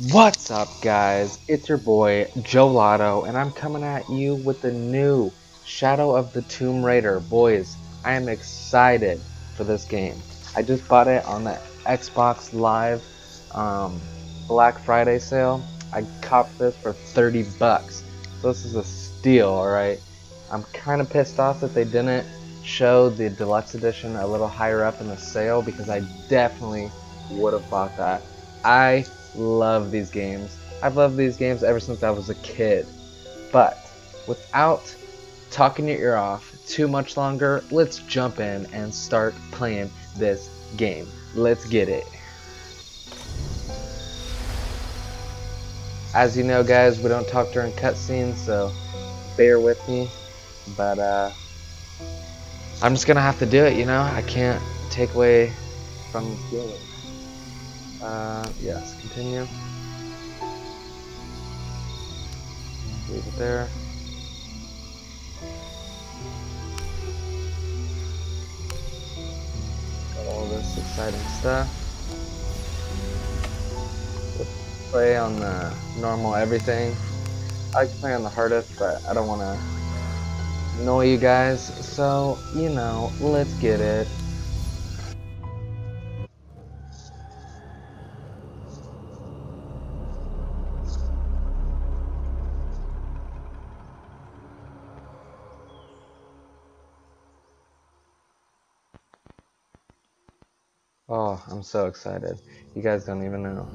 What's up, guys? It's your boy Joelato, and I'm coming at you with the new Shadow of the Tomb Raider. Boys, I am excited for this game. I just bought it on the Xbox Live um, Black Friday sale. I copped this for 30 bucks. So this is a steal, alright? I'm kind of pissed off that they didn't show the deluxe edition a little higher up in the sale because I definitely would have bought that. I love these games. I've loved these games ever since I was a kid. But without talking your ear off too much longer, let's jump in and start playing this game. Let's get it. As you know guys, we don't talk during cutscenes, so bear with me. But uh, I'm just gonna have to do it, you know? I can't take away from the. Uh, yes, continue. Leave it there. Got all this exciting stuff. Let's play on the normal everything. I like to play on the hardest, but I don't want to annoy you guys, so, you know, let's get it. Oh, I'm so excited. You guys don't even know.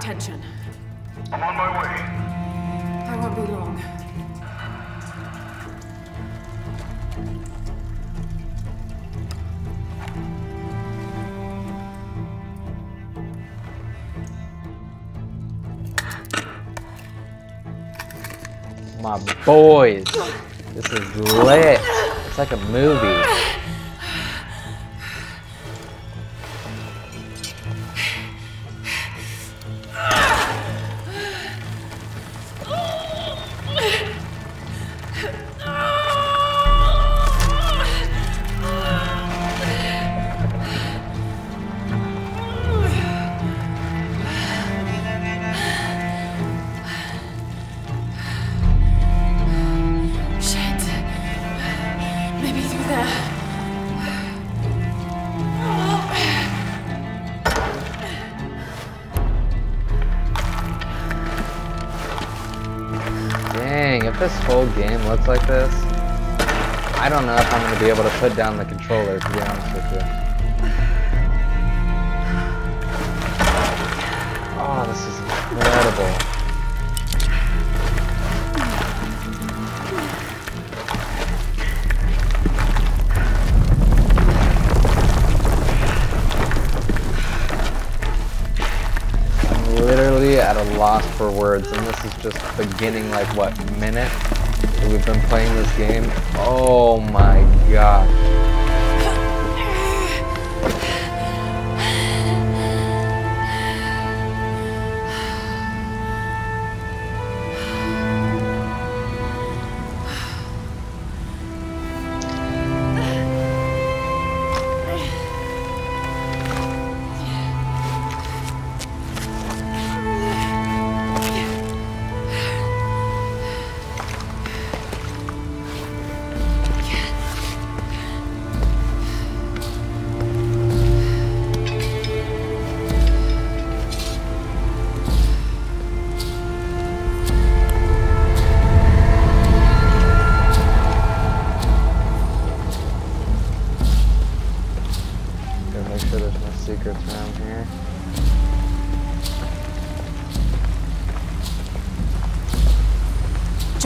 Attention. I'm on my way. I won't be long. My boys. This is lit. It's like a movie. This whole game looks like this, I don't know if I'm going to be able to put down the controller, to be honest with you. Oh, this is incredible. Loss for words, and this is just beginning, like, what, minute we've been playing this game? Oh my god.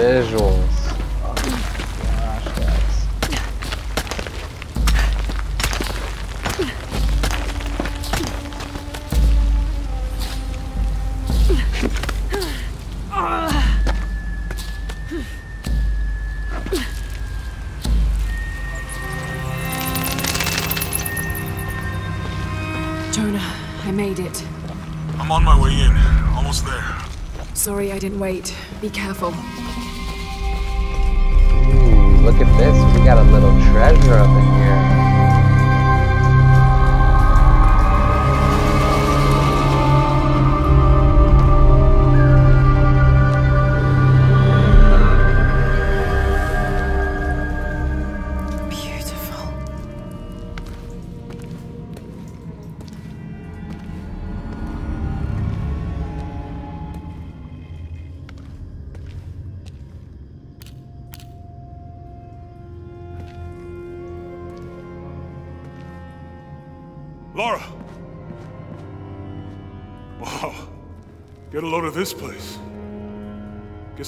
Visuals. Oh gosh. Jonah, I made it. I'm on my way in. Almost there. Sorry I didn't wait. Be careful.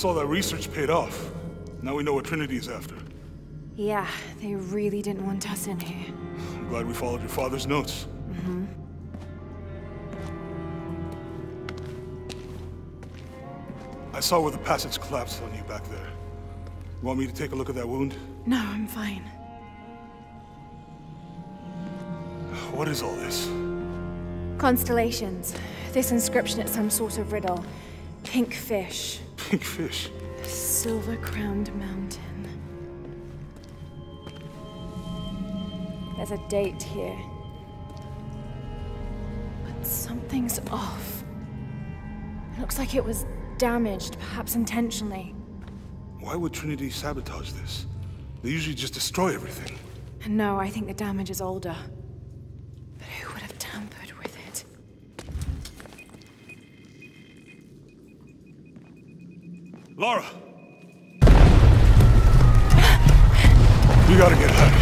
All that research paid off. Now we know what Trinity's after. Yeah, they really didn't want us in here. I'm glad we followed your father's notes. Mm-hmm. I saw where the passage collapsed on you back there. You want me to take a look at that wound? No, I'm fine. What is all this? Constellations. This inscription is some sort of riddle. Pink fish. Pink fish. Silver crowned mountain. There's a date here. But something's off. It looks like it was damaged, perhaps intentionally. Why would Trinity sabotage this? They usually just destroy everything. No, I think the damage is older. Lara! we gotta get out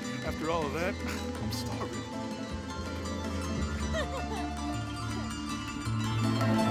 After all of that, I'm starving.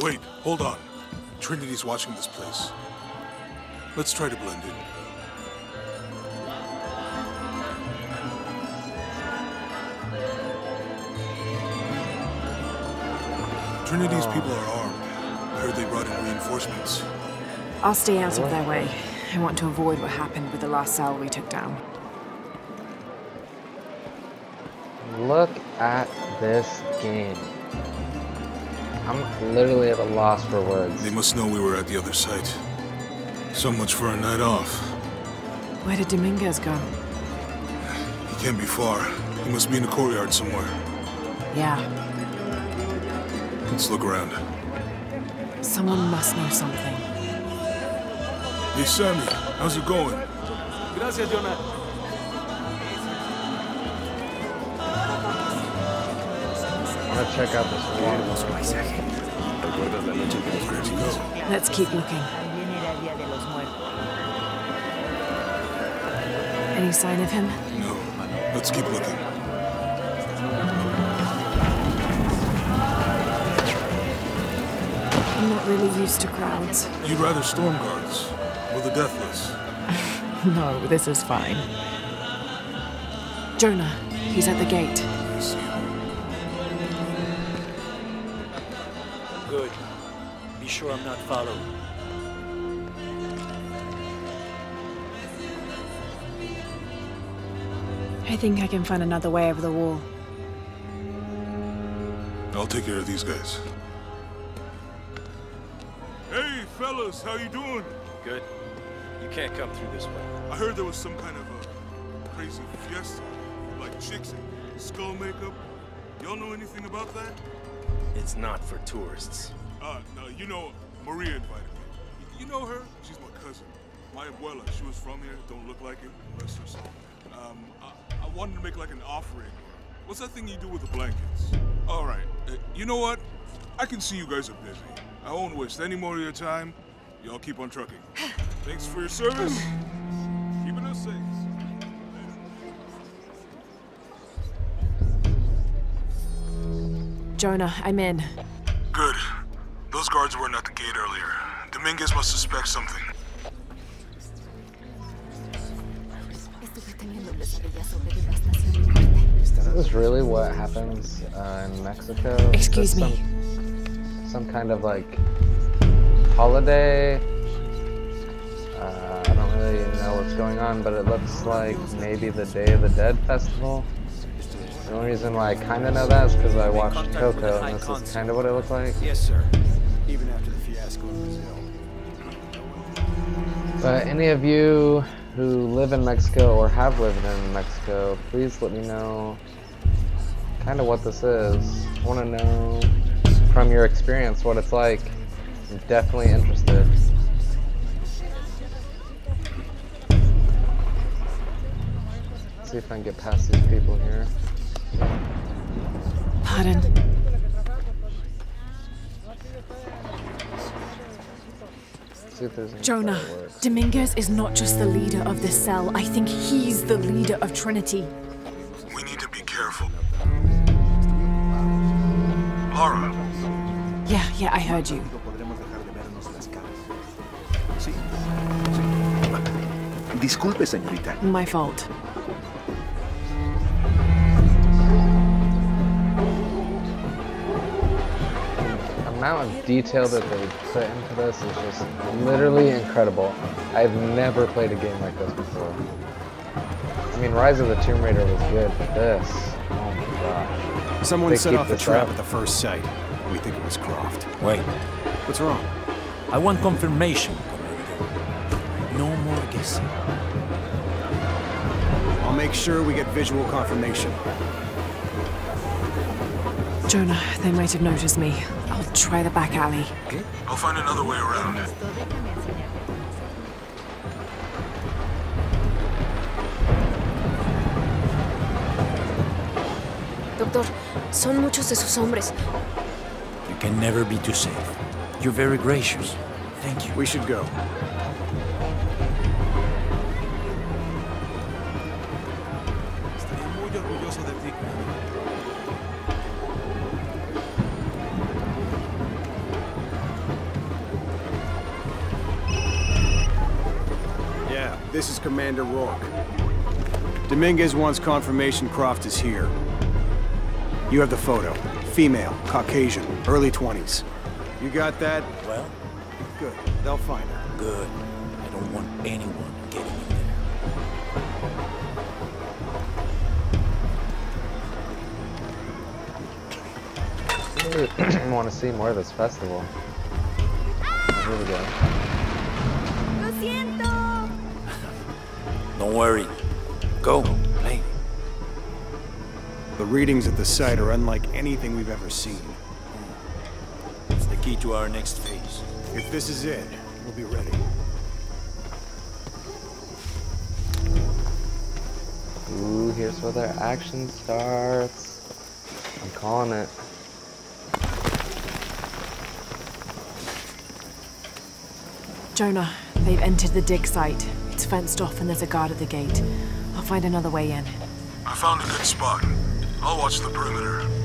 Wait, hold on. Trinity's watching this place. Let's try to blend in. Trinity's people are armed. I heard they brought in reinforcements. I'll stay out of their way. I want to avoid what happened with the last cell we took down. Look at this game. I'm literally at a loss for words. They must know we were at the other site. So much for a night off. Where did Dominguez go? He can't be far. He must be in the courtyard somewhere. Yeah, Let's look around. someone must know something. Hey, Sammy, how's it going? Gracias, Jonah. To check out this one. Let's keep looking. Any sign of him? No. Let's keep looking. I'm not really used to crowds. You'd rather storm guards or the deathless? No, this is fine. Jonah, he's at the gate. Sure I'm not followed. I think I can find another way over the wall. I'll take care of these guys. Hey, fellas, how you doing? Good. You can't come through this way. I heard there was some kind of a crazy fiesta, like chicks and skull makeup. Y'all know anything about that? It's not for tourists. Uh, no, you know, Maria invited me. You know her? She's my cousin. My abuela, she was from here, don't look like it, rest her soul. Um, I, I wanted to make like an offering. What's that thing you do with the blankets? All right, uh, you know what? I can see you guys are busy. I won't waste any more of your time. Y'all keep on trucking. Thanks for your service. Keeping us safe. Jonah, I'm in. Good. Those guards weren't at the gate earlier. Dominguez must suspect something. Is this really what happens uh, in Mexico? Excuse this me. Some, some kind of like holiday. Uh, I don't really know what's going on, but it looks like maybe the Day of the Dead festival. The only reason why I kind of know that is because I watched Coco, and this is kind of what it looked like. Yes, sir. Even after the fiasco in Brazil. But any of you who live in Mexico or have lived in Mexico, please let me know kind of what this is. I want to know from your experience what it's like. I'm definitely interested. See if I can get past these people here. Pardon. See if there's any Jonah. Dominguez is not just the leader of the cell. I think he's the leader of Trinity. We need to be careful. Lara, Yeah, yeah, I heard you. Disculpe, señorita. My fault. Amount of detail that they put into this is just literally incredible. I've never played a game like this before. I mean, Rise of the Tomb Raider was good, but this, oh my gosh. Someone They set off the this trap up. at the first sight. We think it was Croft. Wait, What's wrong? I want confirmation, Commander. No more guessing. I'll make sure we get visual confirmation. Jonah, they might have noticed me. I'll try the back alley. I'll find another way around. Doctor, son muchos de sus hombres. You can never be too safe. You're very gracious. Thank you. We should go. Commander Rourke. Dominguez wants confirmation Croft is here. You have the photo. Female, Caucasian, early 20s. You got that? Well, Good. They'll find her. good. I don't want anyone getting in there. I want to see more of this festival. Here we go. Don't worry. Go, play. The readings at the site are unlike anything we've ever seen. Hmm. It's the key to our next phase. If this is it, we'll be ready. Ooh, here's where their action starts. I'm calling it. Jonah, they've entered the dig site. Fenced off and there's a guard at the gate. I'll find another way in. I found a good spot. I'll watch the perimeter.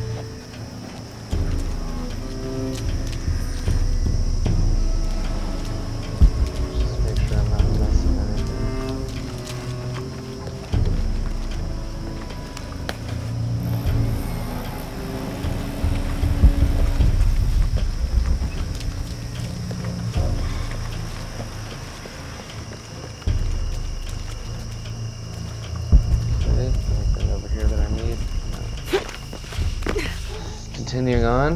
Continuing on.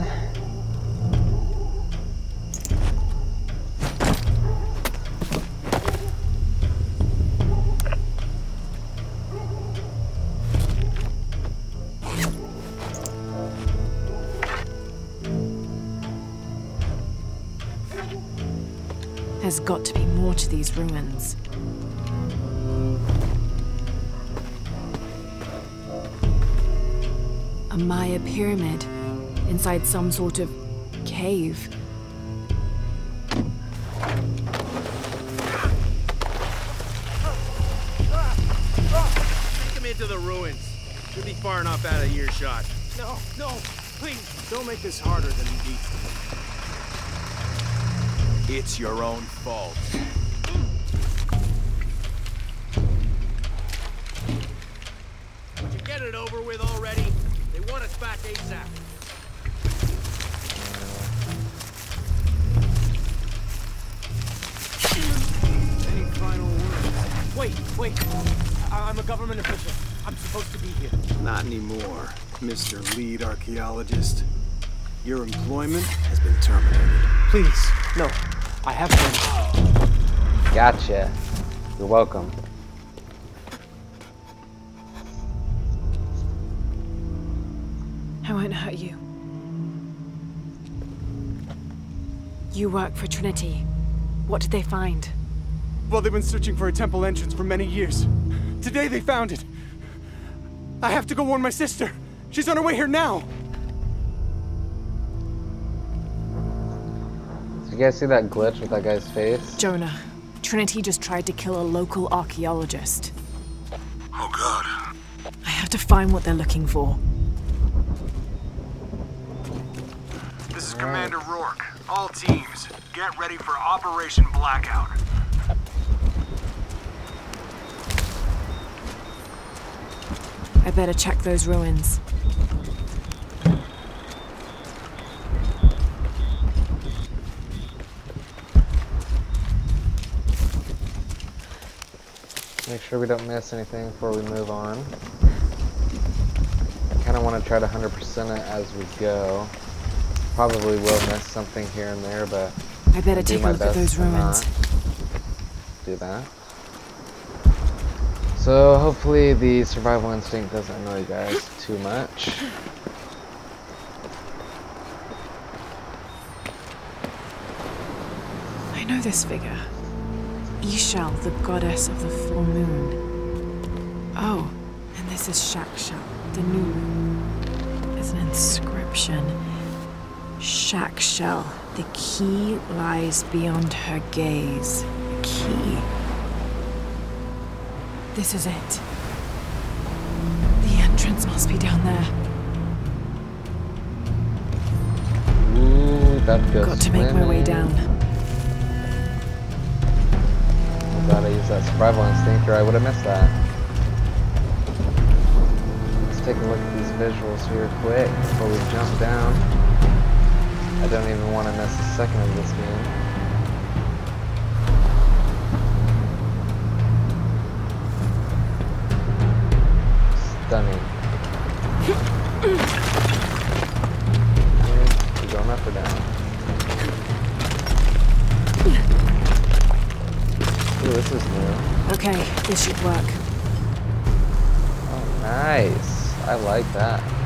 There's got to be more to these ruins. A Maya pyramid inside some sort of cave. Take him into the ruins. Should be far enough out of earshot. No, no, please. Don't make this harder than it needs to be. It's your own fault. Archaeologist. Your employment has been terminated. Please, no. I have been. Gotcha. You're welcome. I won't hurt you. You work for Trinity. What did they find? Well, they've been searching for a temple entrance for many years. Today they found it. I have to go warn my sister. She's on her way here now. Did you guys see that glitch with that guy's face? Jonah, Trinity just tried to kill a local archaeologist. Oh god. I have to find what they're looking for. This is Commander Rourke. All teams, get ready for Operation Blackout. I better check those ruins. Make sure we don't miss anything before we move on. I kind of want to try to 100% it as we go. Probably will miss something here and there, but I better take a look at those ruins. Do that. So hopefully the survival instinct doesn't annoy you guys too much. I know this figure. Ix Chel, the goddess of the full moon. Oh, and this is Chak Chel, the new. There's an inscription. Chak Chel, the key lies beyond her gaze. The key. This is it. The entrance must be down there. Ooh, Got to make my way down. Glad I used that survival instinct or I would have missed that. Let's take a look at these visuals here quick before we jump down. I don't even want to miss a second of this game. Stunning. Okay, this should work. Oh, nice. I like that.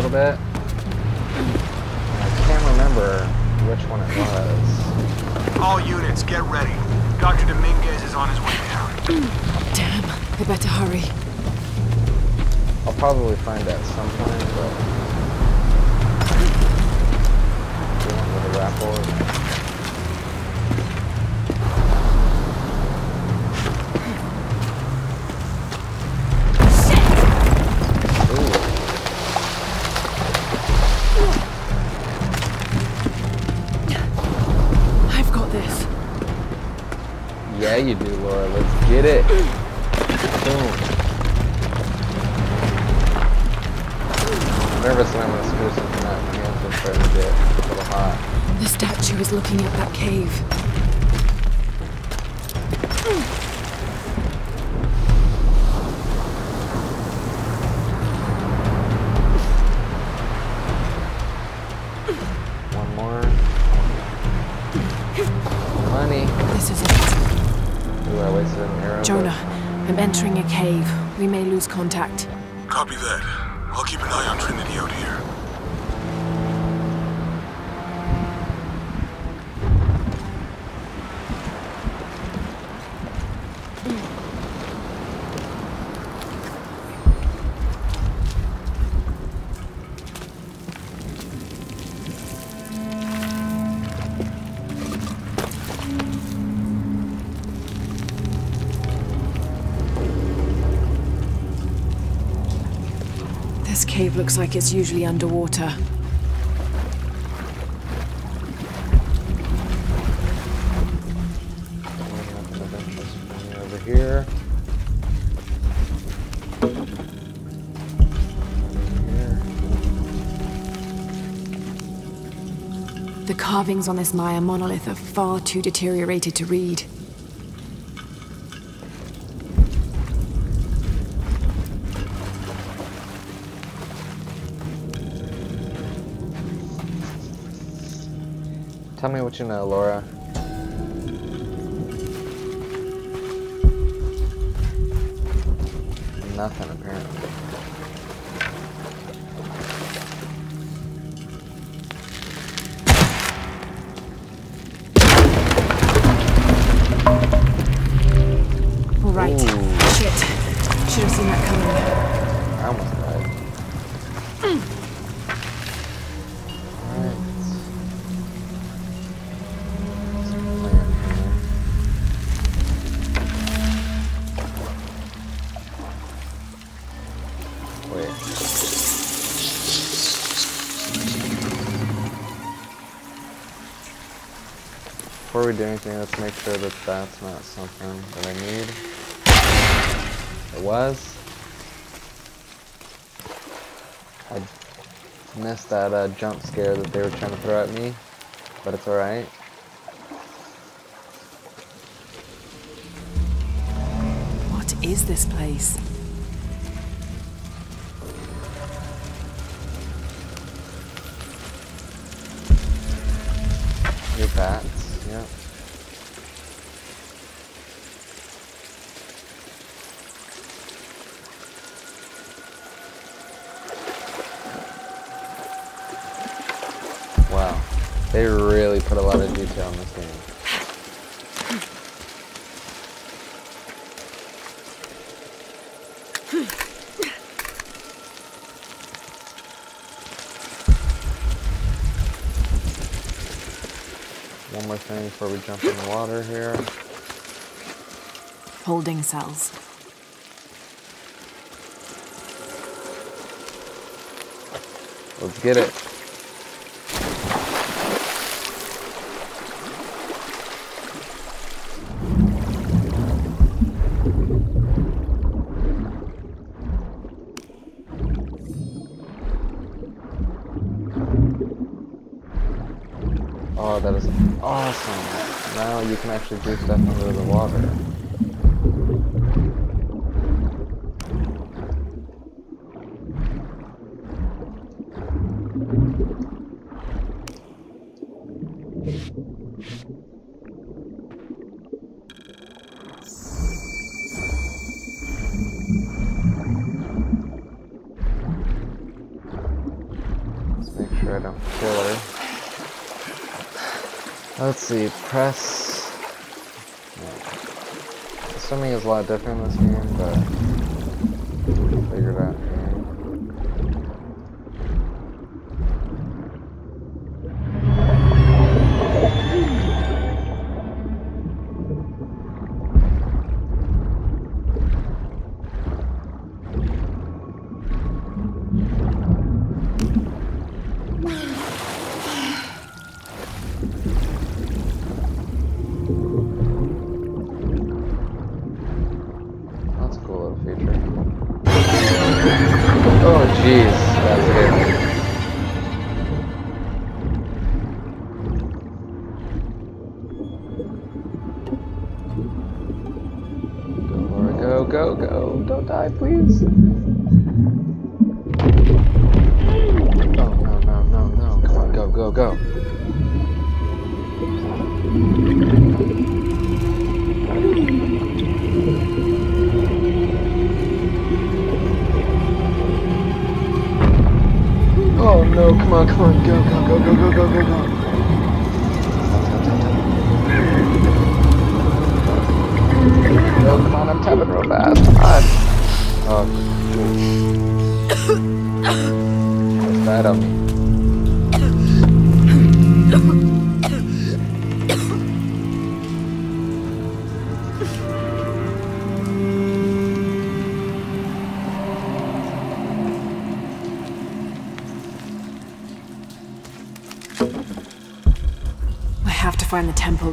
Little bit. I can't remember which one it was. All units, get ready. Dr. Dominguez is on his way down. Damn, I better hurry. I'll probably find that at cave. One more. Money. This is it. Ooh, I wasted an arrow. but- Jonah, I'm entering a cave. We may lose contact. Copy that. I'll keep an eye on looks like it's usually underwater. Nothing of interest for me over here. Over here. The carvings on this Maya monolith are far too deteriorated to read. What you uh, know, Lara. We do anything, let's make sure that that's not something that I need. It was. I missed that uh, jump scare that they were trying to throw at me, but it's alright. What is this place? Jump in the water here. Holding cells. Let's get it. Oh, that is awesome. Now you can actually do stuff under the water. Let's make sure I don't kill her. Let's see, press. Swimming is a lot different this game, but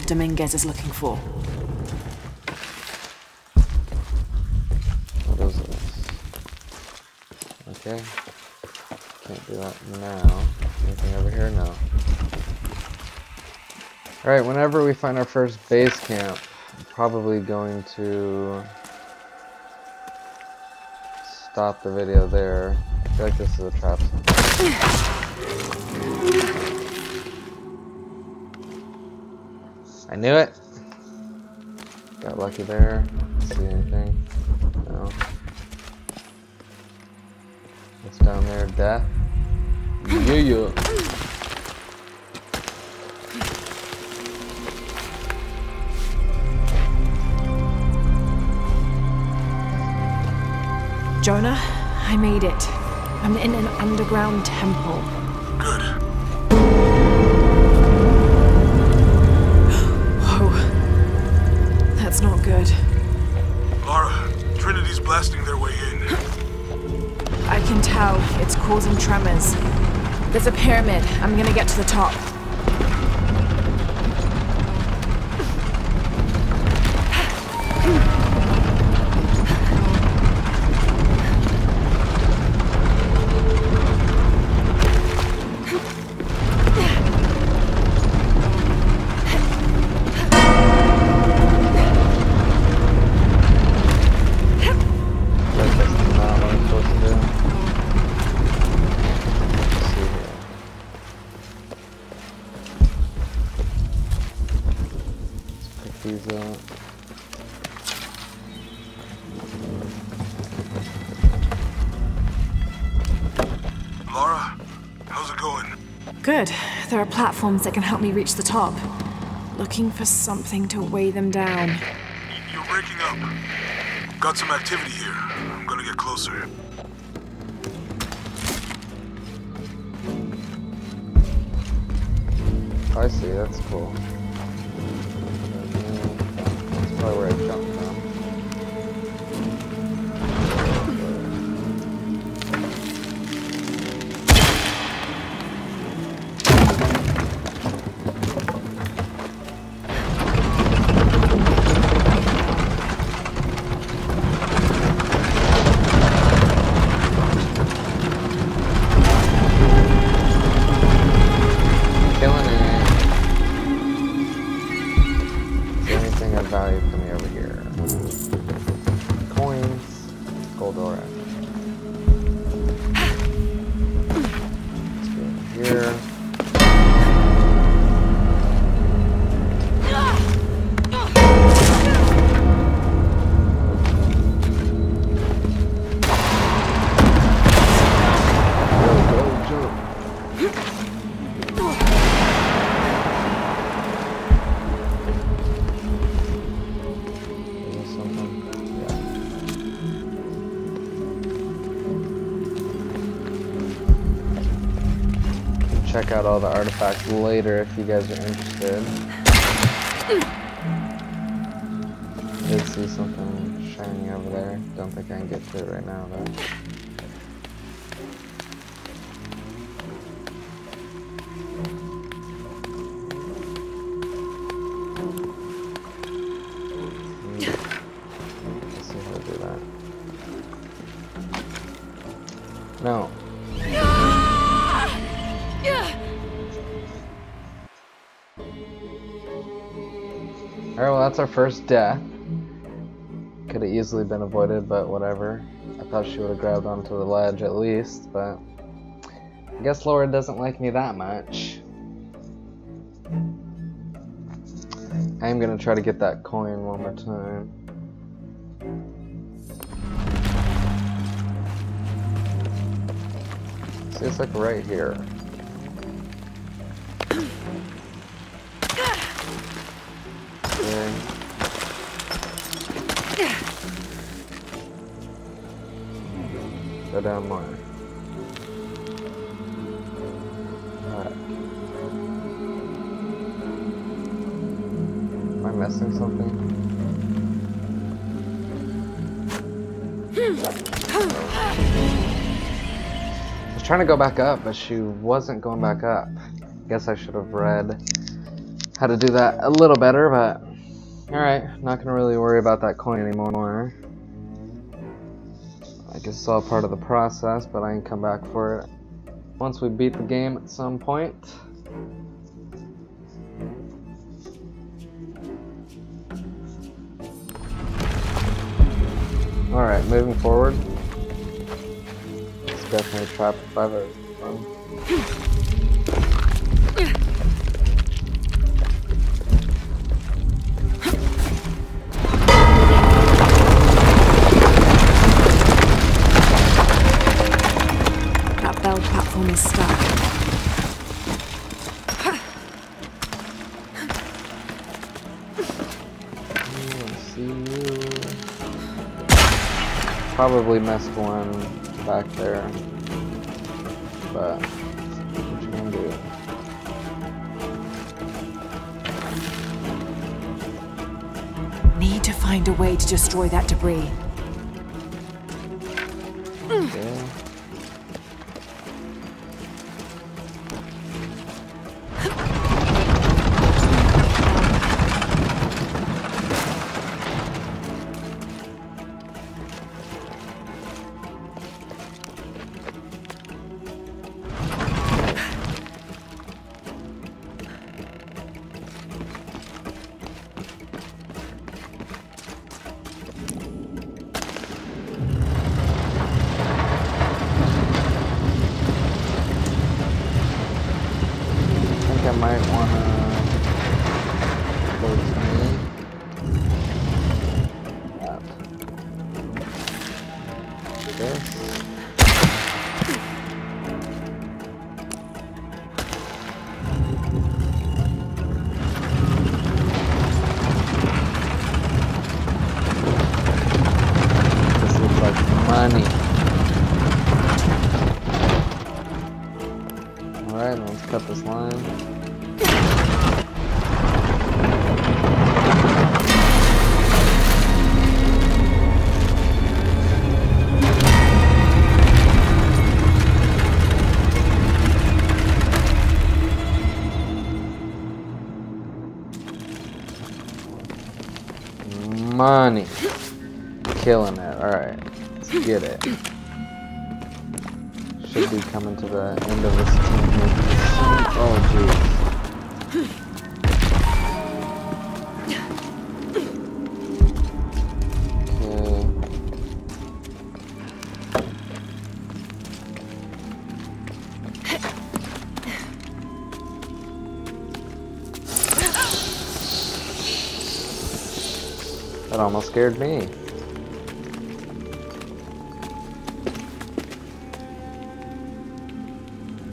Dominguez is looking for. What is this? Okay. Can't do that now. Anything over here? No. Alright, whenever we find our first base camp, I'm probably going to stop the video there. I feel like this is a trap. I knew it! Got lucky there. See anything? No. What's down there? Death? Yeah, yeah. Jonah, I made it. I'm in an underground temple. Good. Blasting their way in. I can tell it's causing tremors. There's a pyramid. I'm gonna get to the top. Platforms that can help me reach the top. Looking for something to weigh them down. You're breaking up. Got some activity here. I'm gonna get closer. I see, that's cool. That's probably where I jumped check out all the artifacts later if you guys are interested. Did see something shiny over there. Don't think I can get to it right now though. That's our first death. Could have easily been avoided, but whatever. I thought she would have grabbed onto the ledge at least, but... I guess Lara doesn't like me that much. I am gonna try to get that coin one more time. See, it's like right here. Okay. Go down more. Am I missing something? I was trying to go back up, but she wasn't going back up. Guess I should have read how to do that a little better, but alright, not gonna really worry about that coin anymore. I guess it's all part of the process, but I can come back for it once we beat the game at some point. Alright, moving forward. It's definitely a trap if stuck. Let's see you. Probably missed one back there. But what you gonna do? Need to find a way to destroy that debris. Scared me.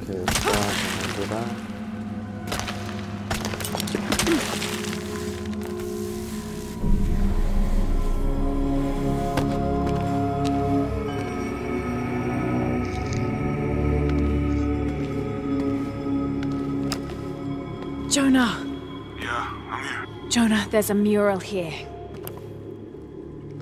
Okay, so I'm gonna do that. Jonah! Yeah, I'm here. Jonah, there's a mural here.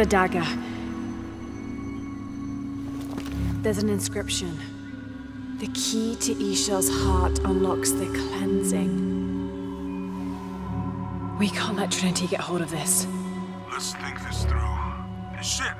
Found a dagger. There's an inscription. The key to Ix Chel's heart unlocks the cleansing. We can't let Trinity get hold of this. Let's think this through. Shit!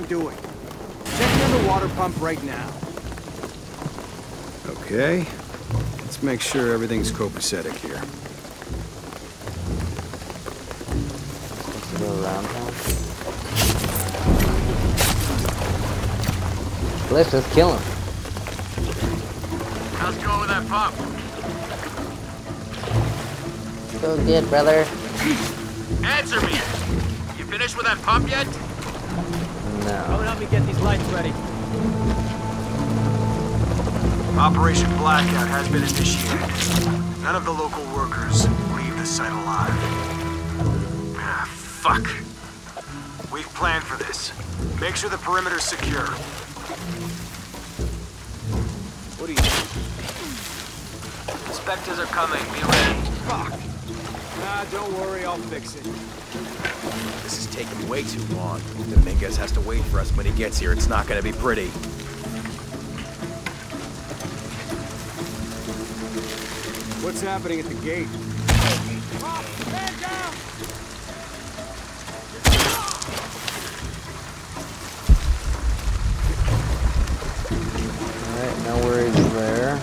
I'm doing? Checking on the water pump right now. Okay. Let's make sure everything's copacetic here. Let's go around him. Let's just kill him. How's it going with that pump? So good, brother. Answer me! You finished with that pump yet? Me get these lights ready. Operation Blackout has been initiated. None of the local workers leave the site alive. Ah, fuck. We've planned for this. Make sure the perimeter's secure. What do you think? Inspectors are coming. Be ready. Fuck. Nah, don't worry, I'll fix it. This is taking way too long. Dominguez has to wait for us when he gets here. It's not gonna be pretty. What's happening at the gate? Alright, no worries there.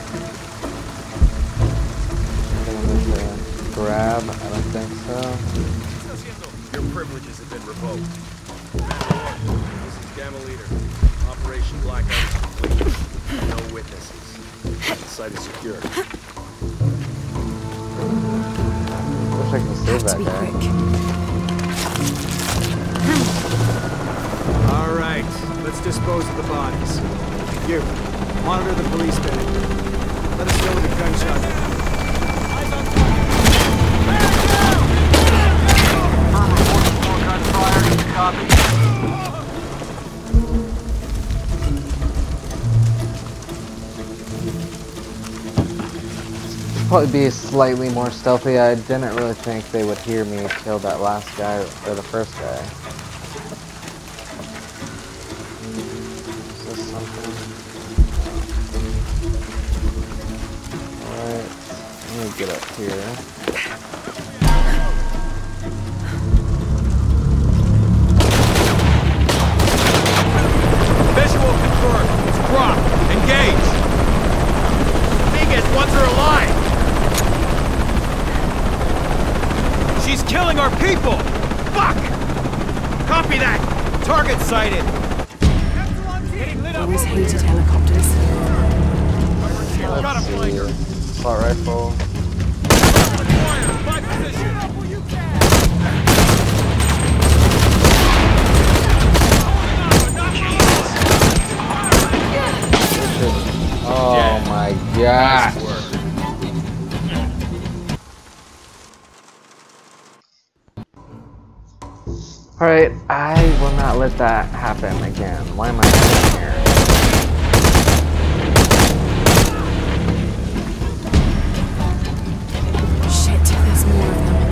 Anything we need grab? I don't think so. Their privileges have been revoked. This is Gamma Leader. Operation Blackout is complete. No witnesses. The site is secure. I wish I could that guy. Quick. All right, let's dispose of the bodies. You, monitor the police bay. Let us know when the gunshot. Probably be slightly more stealthy. I didn't really think they would hear me kill that last guy or the first guy. Alright, let me get up here. God. Alright, I will not let that happen again. Why am I here? Shit, there's more of them.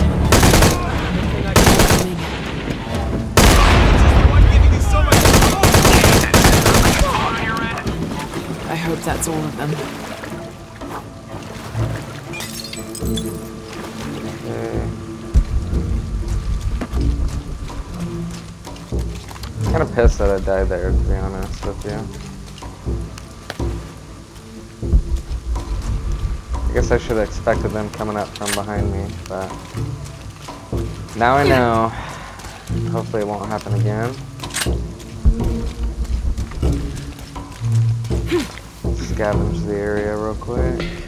I hope that's all of them. Pissed that I died there, to be honest with you. I guess I should have expected them coming up from behind me, but now I know. Hopefully it won't happen again. Scavenge the area real quick.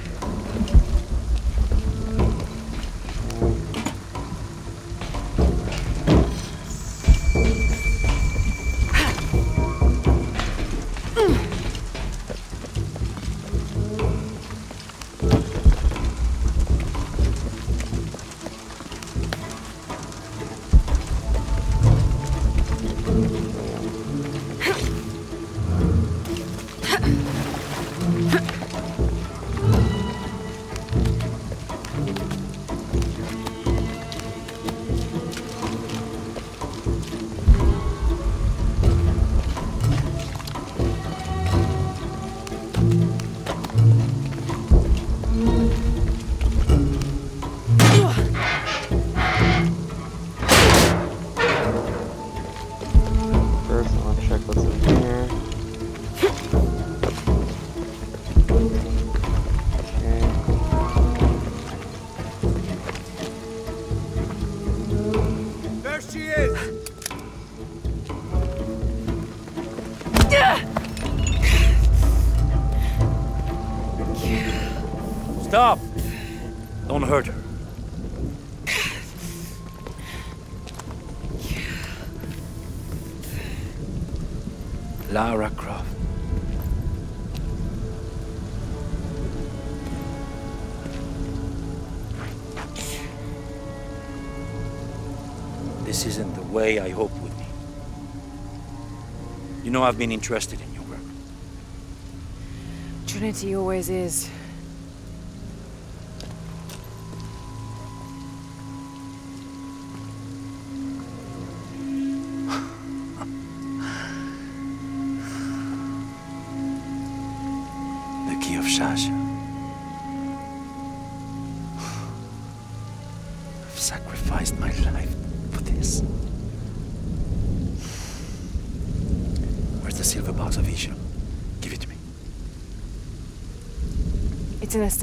I've been interested in your work. Trinity always is.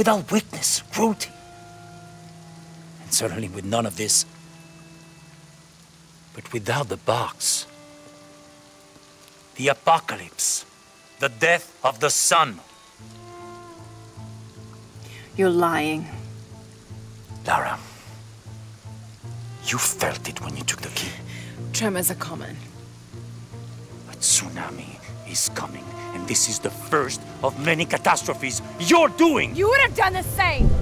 Without weakness, cruelty. And certainly with none of this. But without the box, the apocalypse, the death of the sun. You're lying. Lara, you felt it when you took the key. Tremors are common. A tsunami is coming, and this is the first of many catastrophes you're doing! You would have done the same!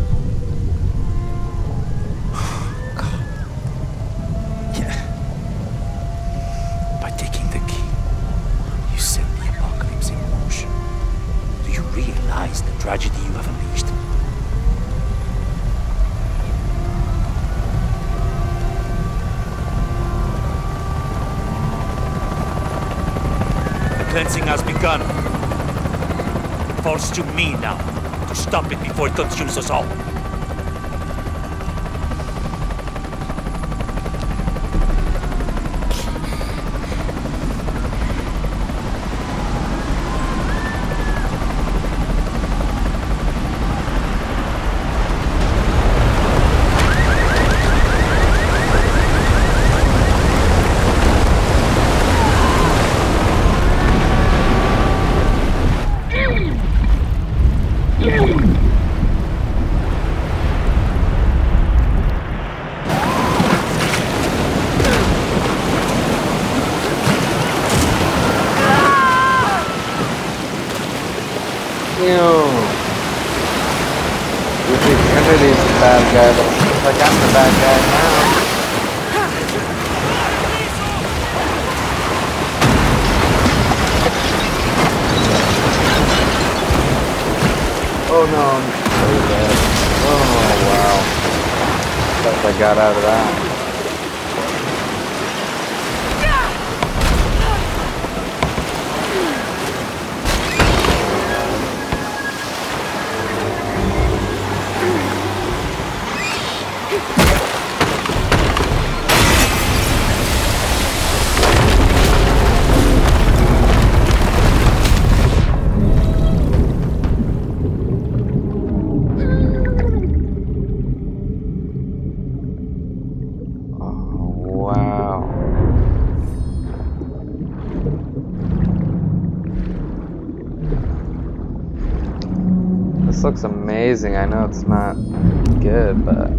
It consumes us all. Amazing. I know it's not good, but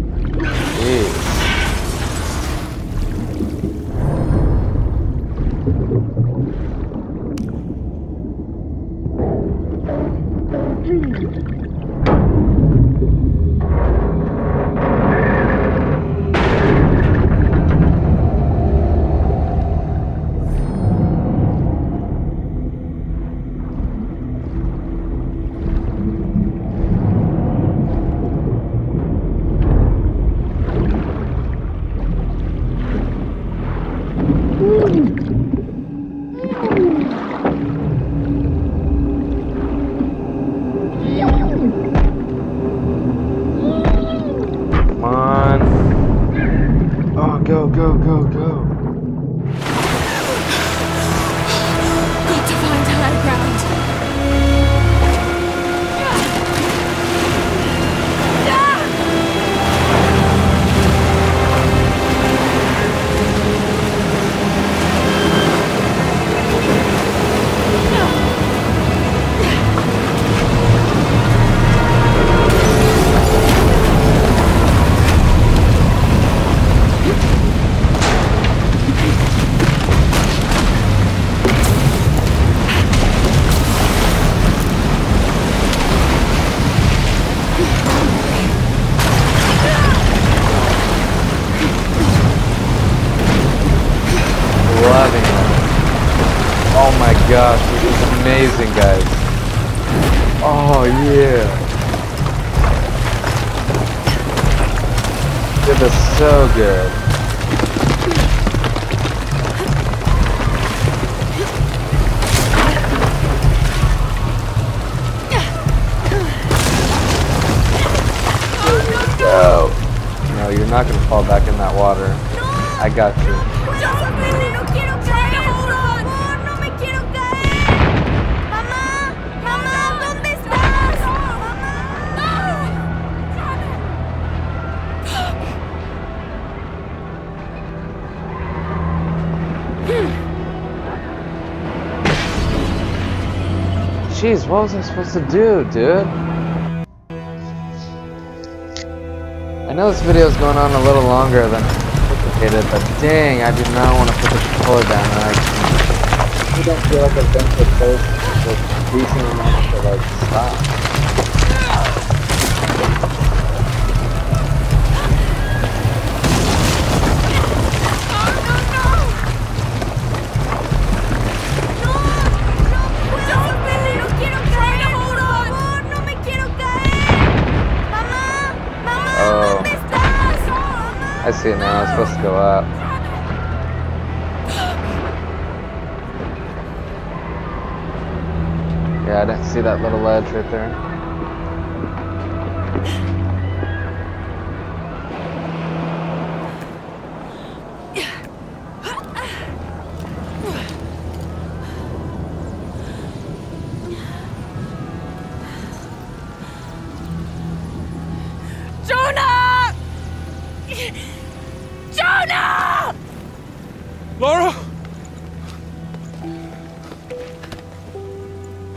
Oh my gosh, this is amazing, guys. Oh yeah. This is so good. Go. No, you're not gonna fall back in that water. I got you. Jeez, what was I supposed to do, dude? I know this video is going on a little longer than anticipated, but dang, I do not want to put the controller down. I don't feel like I've been to a decent enough to like stop. I see it now. It's supposed to go up. Yeah, I didn't see that little ledge right there.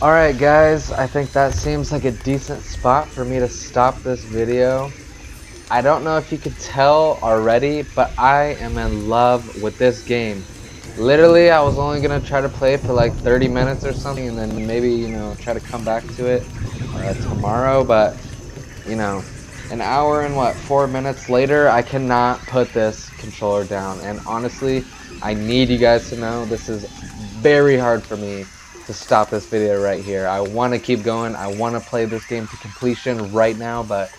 Alright guys, I think that seems like a decent spot for me to stop this video. I don't know if you could tell already, but I am in love with this game. Literally, I was only going to try to play for like 30 minutes or something and then maybe, you know, try to come back to it uh, tomorrow, but, you know, an hour and what, four minutes later, I cannot put this controller down. And honestly, I need you guys to know this is very hard for me to stop this video right here. I want to keep going. I want to play this game to completion right now, but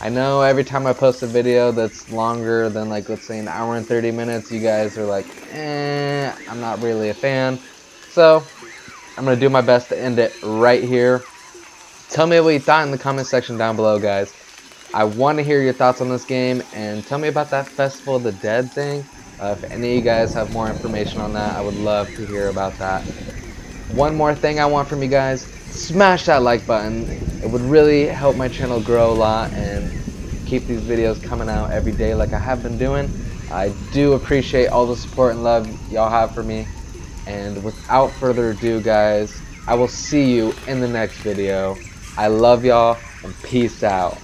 I know every time I post a video that's longer than like let's say an hour and 30 minutes, you guys are like, eh, I'm not really a fan. So I'm going to do my best to end it right here. Tell me what you thought in the comment section down below, guys. I want to hear your thoughts on this game, and tell me about that Festival of the Dead thing. Uh, if any of you guys have more information on that, I would love to hear about that. One more thing I want from you guys, smash that like button. It would really help my channel grow a lot and keep these videos coming out every day like I have been doing. I do appreciate all the support and love y'all have for me. And without further ado, guys, I will see you in the next video. I love y'all and peace out.